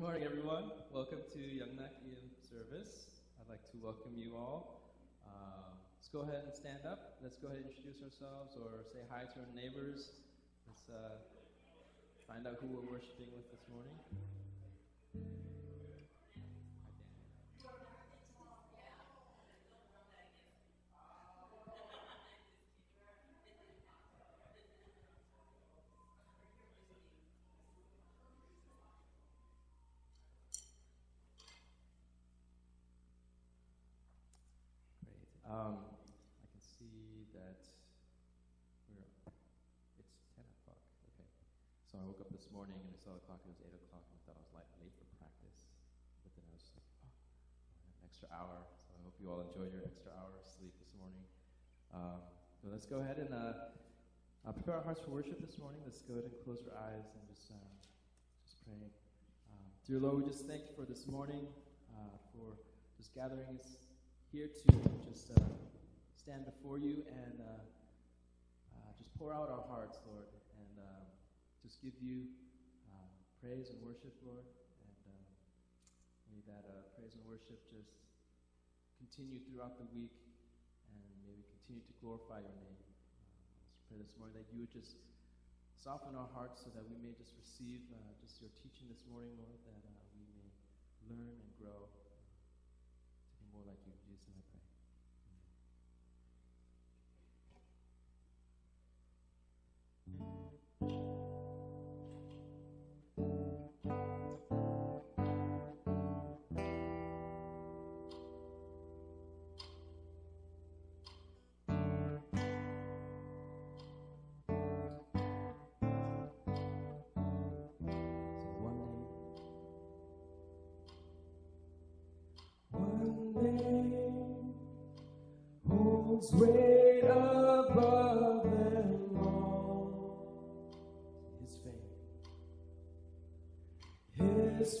morning, everyone. Welcome to Youngnak EM service. I'd like to welcome you all. Uh, let's go ahead and stand up. Let's go ahead and introduce ourselves or say hi to our neighbors. Let's uh, find out who we're worshiping with this morning. Um, I can see that it's 10 o'clock. Okay. So I woke up this morning and I saw the clock, it was 8 o'clock, and I thought I was like late for practice. But then I was like, oh, an extra hour. So I hope you all enjoyed your extra hour of sleep this morning. Um, so let's go ahead and uh, uh, prepare our hearts for worship this morning. Let's go ahead and close our eyes and just, uh, just pray. Um, dear Lord, we just thank you for this morning, uh, for just gathering us here to just uh, stand before you and uh, uh, just pour out our hearts, Lord, and um, just give you uh, praise and worship, Lord. And may that uh, praise and worship just continue throughout the week, and may we continue to glorify your name. Uh, let's pray this morning that you would just soften our hearts so that we may just receive just your teaching this morning, Lord, that we may learn and grow more like you. Jesus, I pray. Mm-hmm. Above them all. His fame. His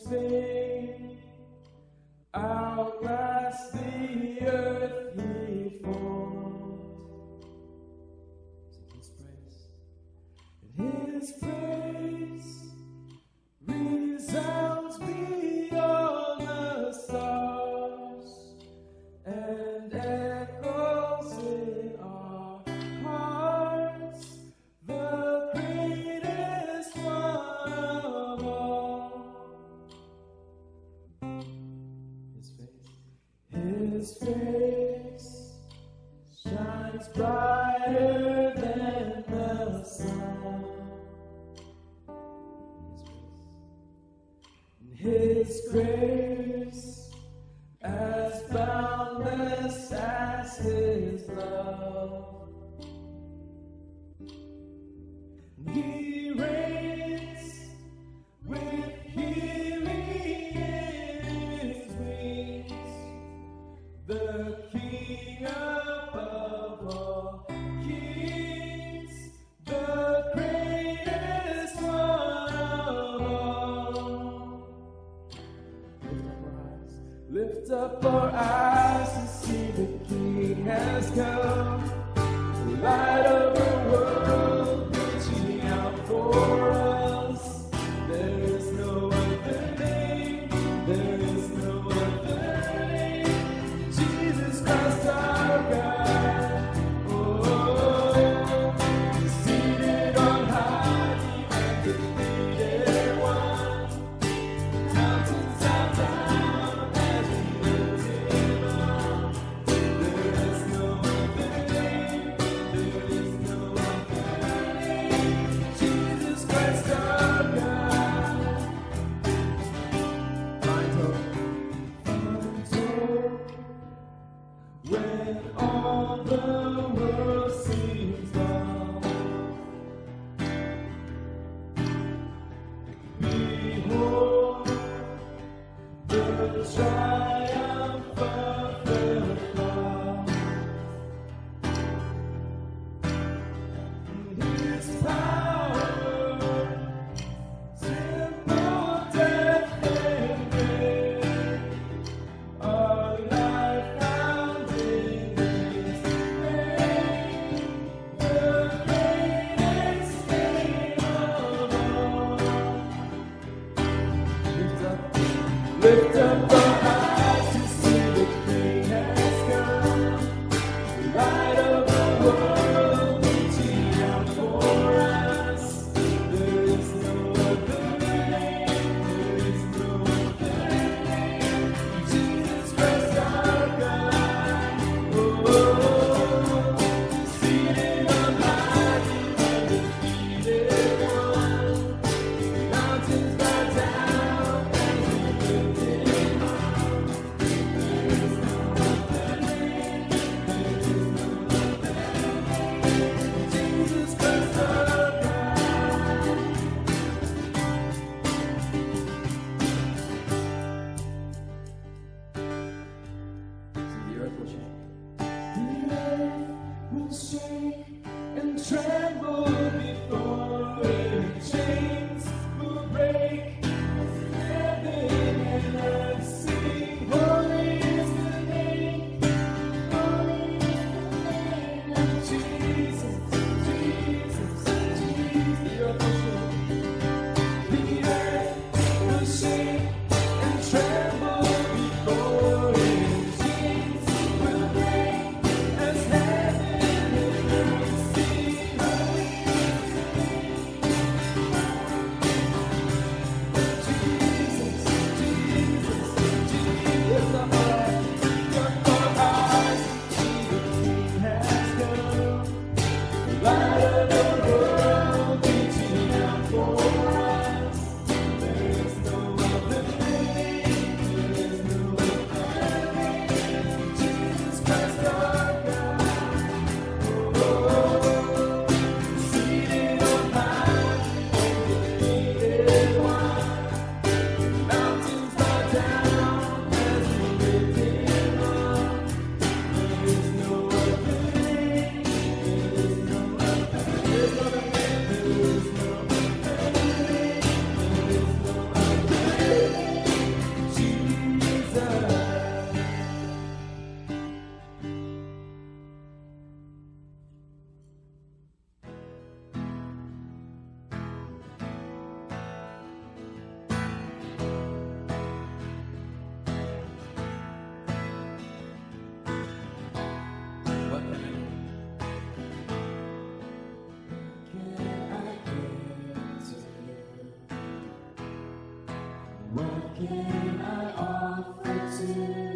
Can I offer to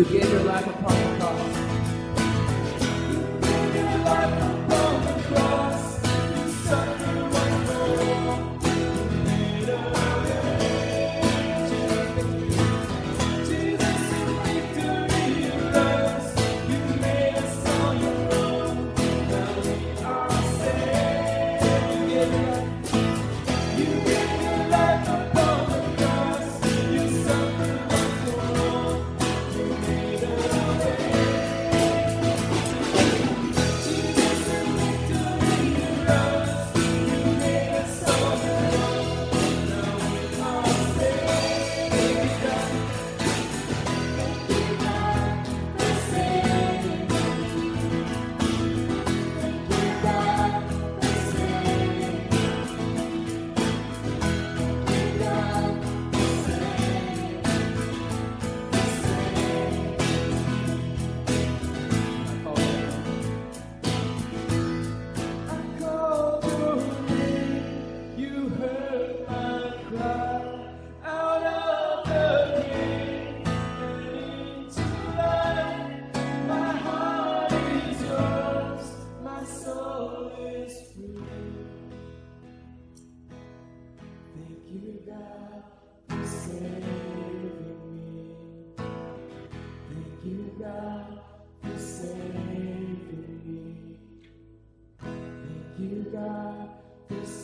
You. gave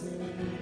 has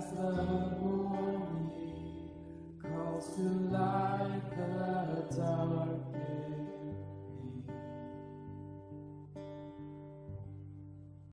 As